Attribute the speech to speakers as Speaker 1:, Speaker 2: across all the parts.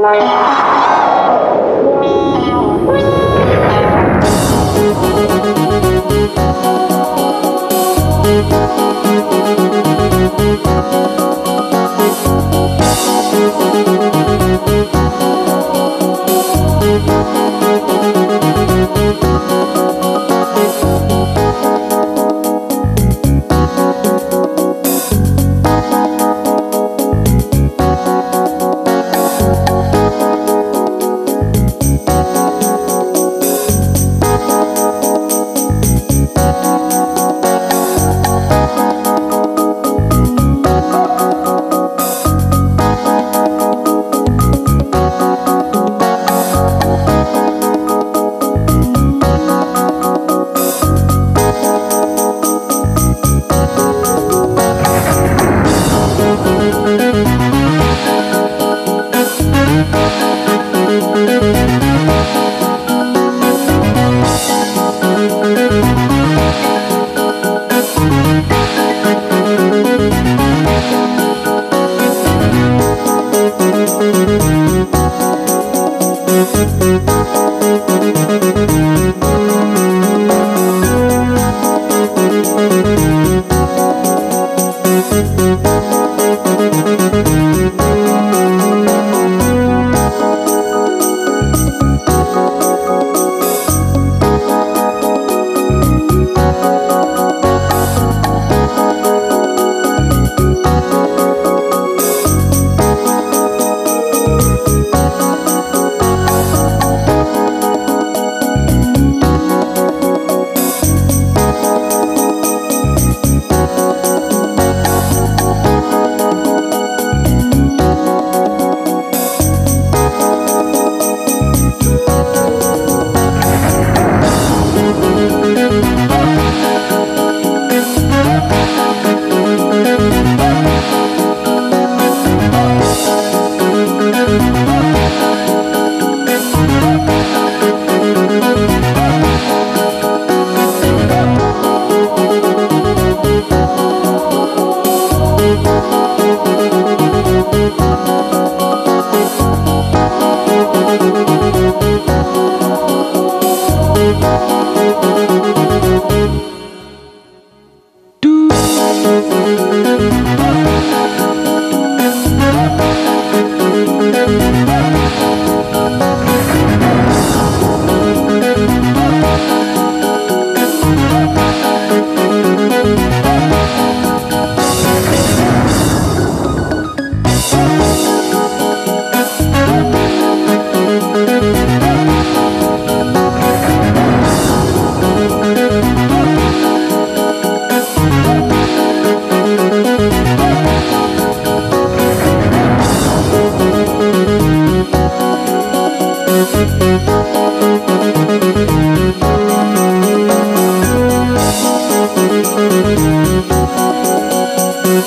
Speaker 1: Bye. you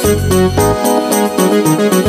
Speaker 1: Thank you.